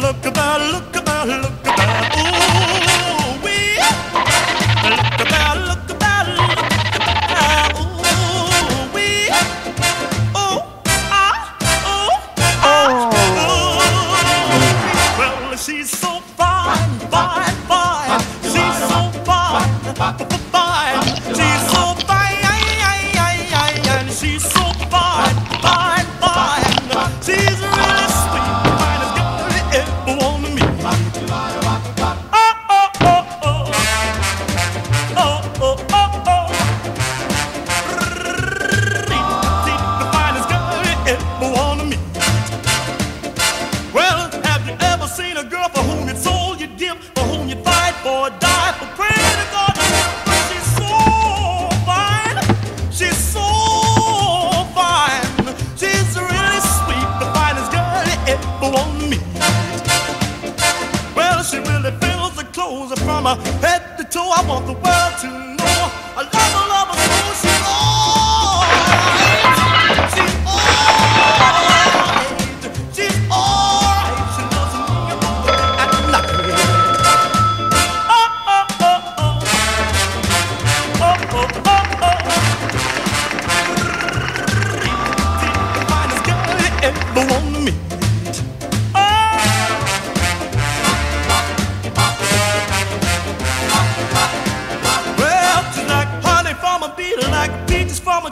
look about, look about, look about, ooh wee. Look about, look about, look about, ooh wee. Oh, ah, ah, oh, ah, ooh. Well, she's so fine, fine. From head to toe, I want the world to know.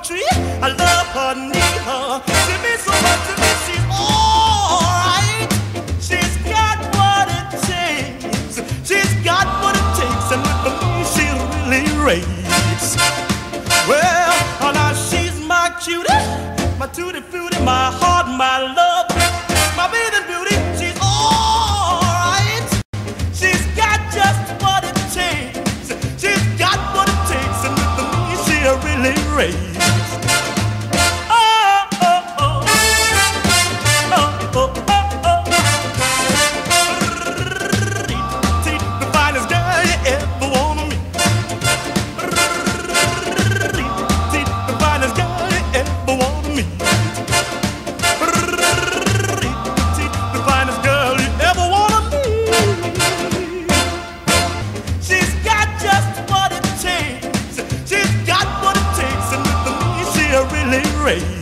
Tree. I love her, need her. She means so much to me. She's alright. She's got what it takes. She's got what it takes, and with me she really raves. Well, oh, now she's my cutie, my tutti frutti, my heart, my love, my beauty. She's alright. She's got just what it takes. She's got what it takes, and with she really. What